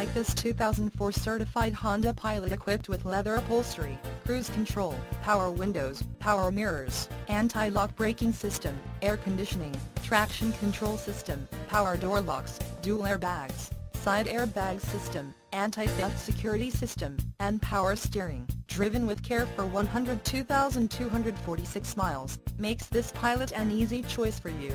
like this 2004 certified Honda Pilot equipped with leather upholstery, cruise control, power windows, power mirrors, anti-lock braking system, air conditioning, traction control system, power door locks, dual airbags, side airbag system, anti-theft security system, and power steering, driven with care for 102,246 miles, makes this Pilot an easy choice for you.